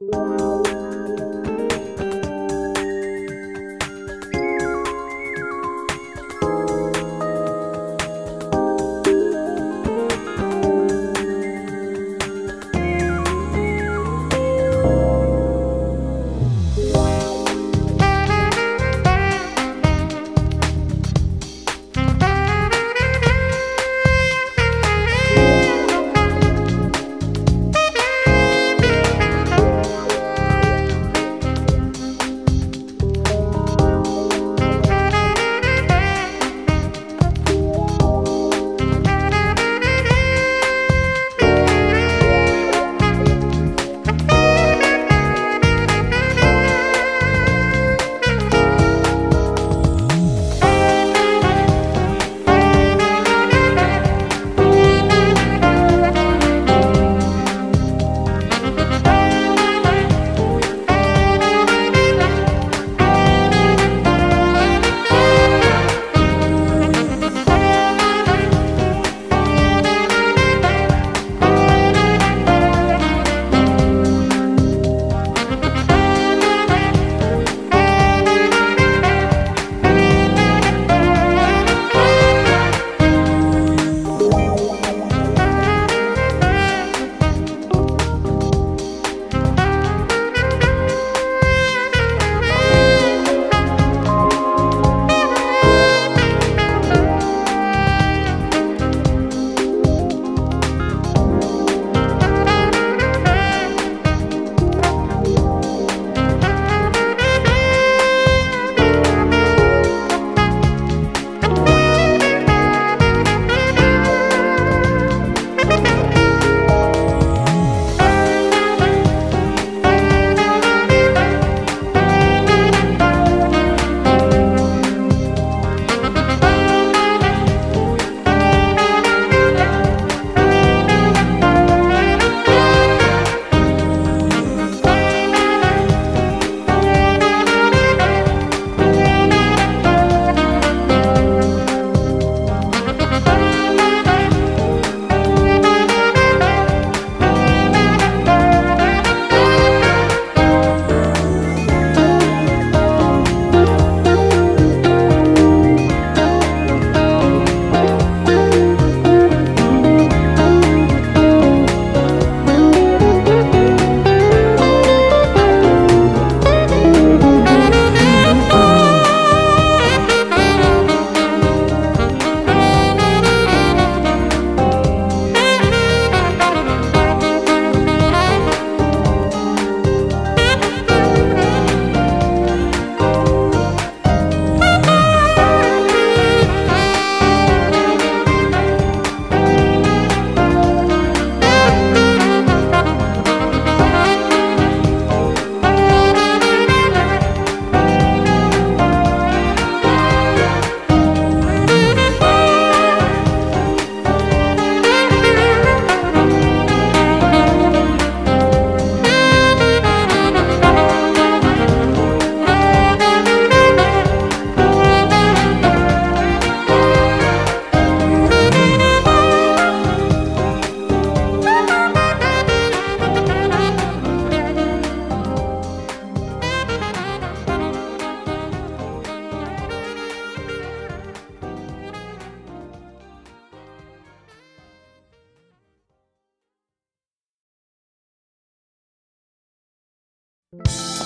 Música you